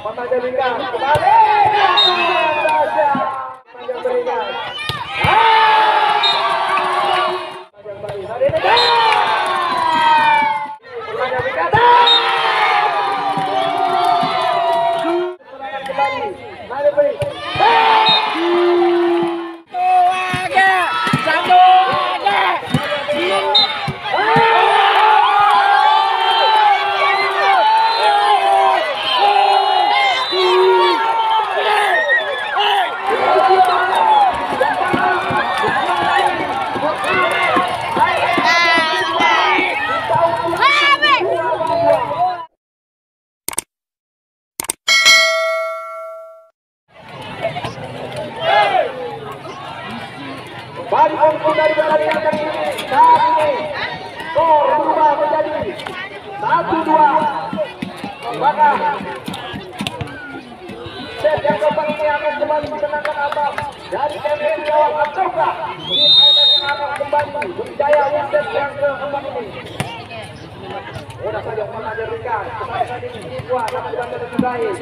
Pemaja berikan kembali. Saja. Pemaja berikan. Pemaja kembali. Hari ini. Pemaja berikan. Serangan kembali. Mari beri. Bari punggung dari pertandingan kali ini saat ini skor berubah menjadi satu dua. Maka set yang keempat ini akan kembali menenangkan abang dari MN Jawa ataukah tim MN akan kembali berjaya di set yang Udah saja dapat dibantu dengan baik.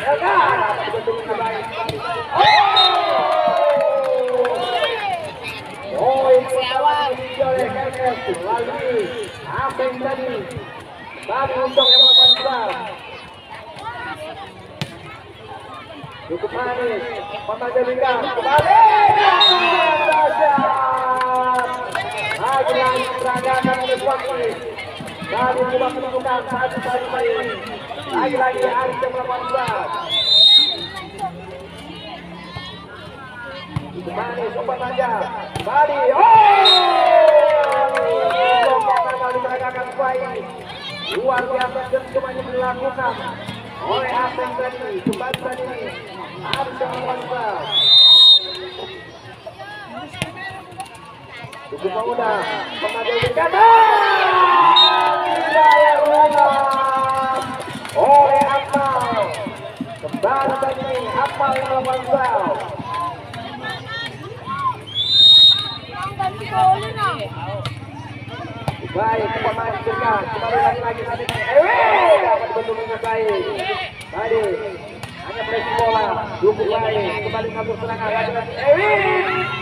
Elka dapat dibantu dengan baik. Oh, ini pertama diuji oleh KMS melalui apa yang tadi tadi untuk yang melakukan besar. Cukup manis, pemaja berikan kembali. Saja. Lagi-lagi peragakan oleh Aris yang melakukan besar. Manis umpan saja. Bali. Oh! Baik. Luar biasa dan semuanya dilakukan oleh Aseng tadi. Kembali tadi. Aris yang melakukan. Cukup mudah. Pengadil berkata. Saya ulang. Oleh Akmal. Kembali. Akmal yang melakukan. Baik, pemain dekat. Kembali lagi lagi tadi. Ewe, dapat dibentuk dengan baik. Tadi hanya pressing bola, dukung baik. Kembali kabur serangan lagi lagi.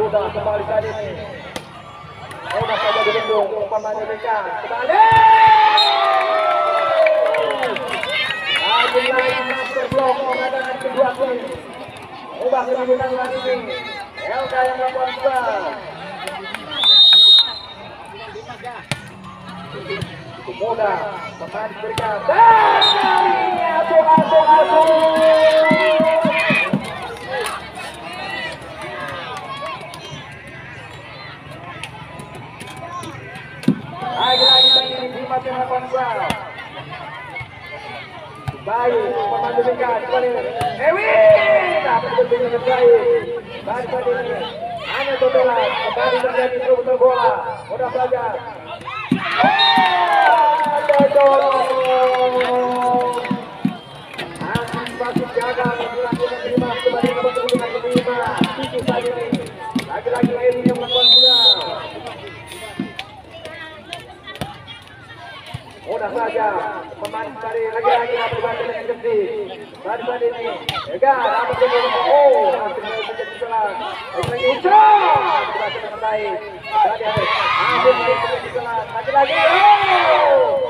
Buddha kembali tadi dilindung, umpannya dekat. Kembali. Kedua. Ubah ini. Elka yang melakukan. Cukup mudah. Melakukan besar. Baik, berikan. Kembali. Ewi. Dapat berbeda dengan baik. Baik. Hanya Dobela. Kembali terjadi perebutan bola. Mudah belajar. Mudah saja pemain lagi lagi-lagi berbanding dengan Jepri. lagi lagi lagi lagi lagi lagi lagi lagi lagi lagi Lagi lagi lagi lagi lagi lagi lagi lagi lagi Lagi-lagi. Oh.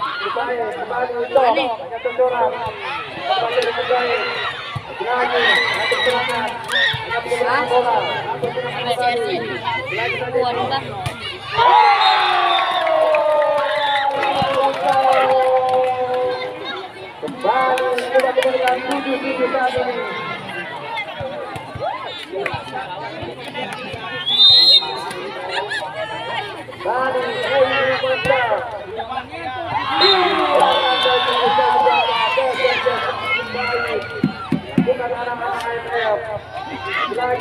Kembali. Belajar kembali. Lagi, ada serangan. Hanya penyeberangan bola. Ada serangan kembali. Lagi saja. Kembali, sudah kembali tujuh-tujuh saat ini. Bani Uli Manda. Bukan anak-anak AMF. Belajar ini. Luar biasa semua yang berbangsa. Kala. Mani na Bukan kala. untuk pengajar kembali.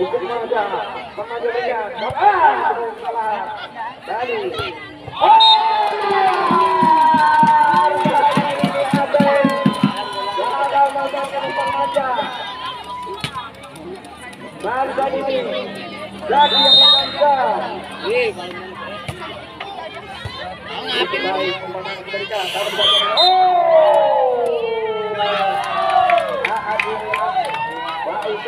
Oh! Bangsa. Baik, pembangunan Amerika. Dapat dibaca. Oh! Saat ini Baik yang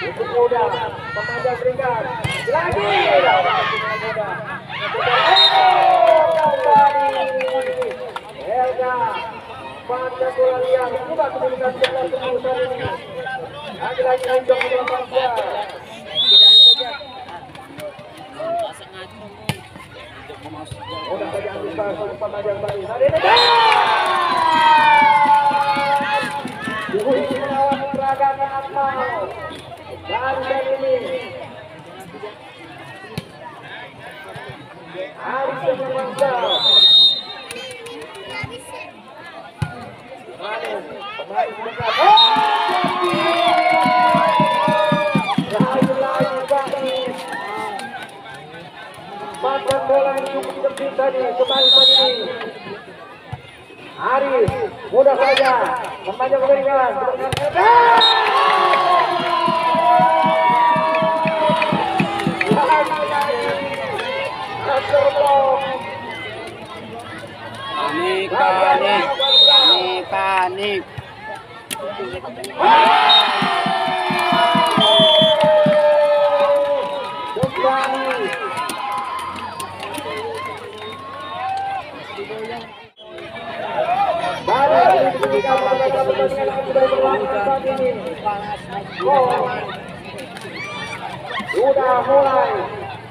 Untuk muda, pemandang berikan. Lagi. Oh, kembali. Helga. Pandang bola liar. Coba sebelah tembus hari ini. Lagi-lagi untuk melakukan Mudah saja antisipasi pemandang balik. Hari ini. Ini. Hari. Aris, mudah saja. Kembali memberikan. Panik, panik, panik, panik. Sudah mulai.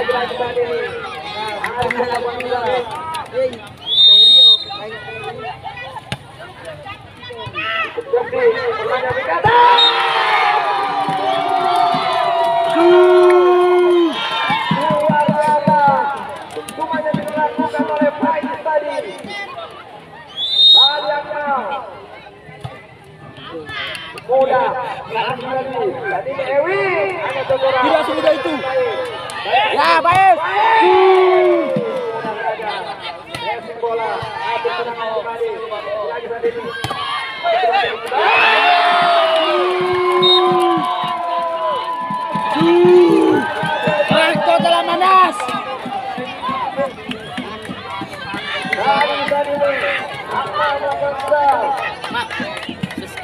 lagi-lagi tadi ini. Harus melakukan ¡Dale!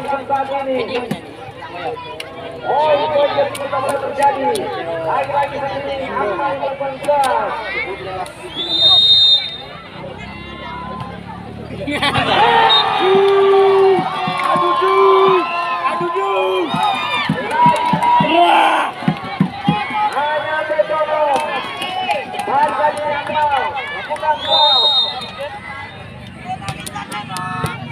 menjadi Aduh tuh. Oh, itu yang terjadi. Lagi-lagi ini apa yang berpengaruh? Aduh. Aduh. Wah. Hanya yang mau. Bukan kau. Balmon. Memanjang berikan. Lagi-lagi dari Ewi. Oh, kali ini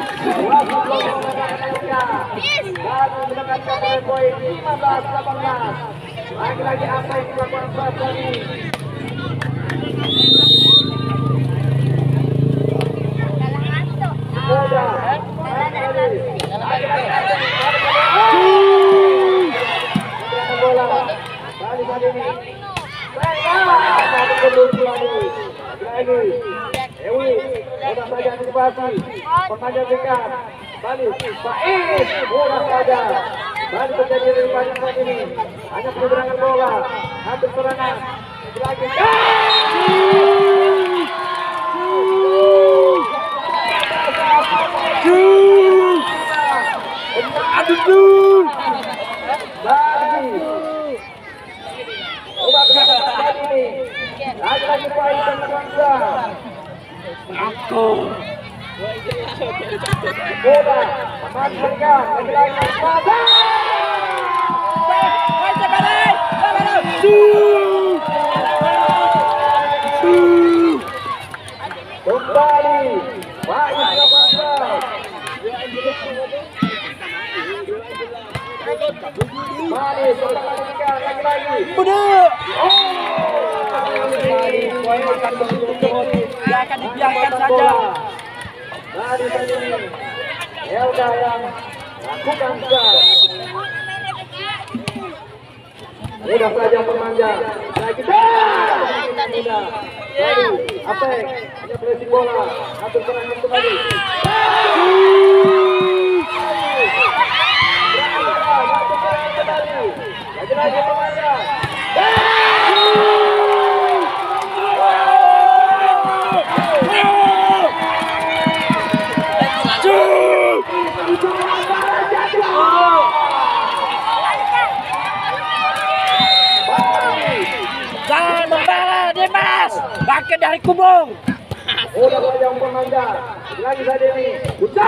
15-18. Lagi-lagi apa yang dilakukan ini? Semoga. bola. Kali kali ini. Satu kembali lagi. Lagi. Ewi. Mudah saja antisipasi. Perpanjang dekat. Balik. Faiz. Mudah saja. Balik terjadi dari banyak saat ini. Hanya penyeberangan bola. Hampir serangan. Lagi. Aduh. Lagi-lagi Faiz dan Bangsa. Aku. Bola. Kembali. Faiz Bangsa. Mari, kita lanjutkan. Mari, poin akan betul-betul. Dia akan dibiarkan saja. Dari tadi Elga yang lakukan sal. Mudah saja pemanjang. Lagi dah. Mudah. Apa? Hanya pressing bola. Atur serangan kembali. Atur serangan kembali. Bangkit dari kubur. Udah umpan manja. Lagi saja ini. Ucap!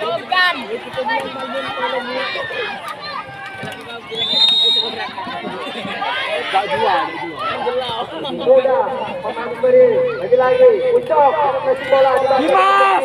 Jogan. Muda, pemain beri, lagi-lagi, ucap, kasih bola. Dimas!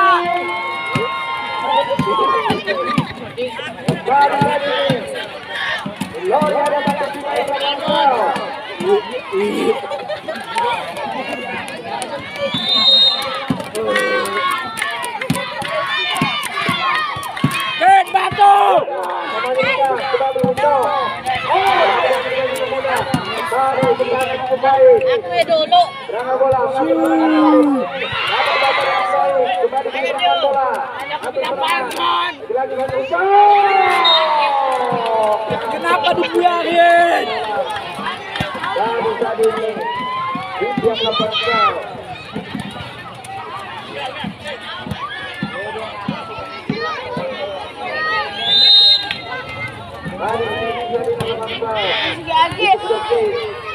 Kenapa dibiarin? Baru tadi